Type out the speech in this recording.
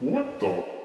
What the?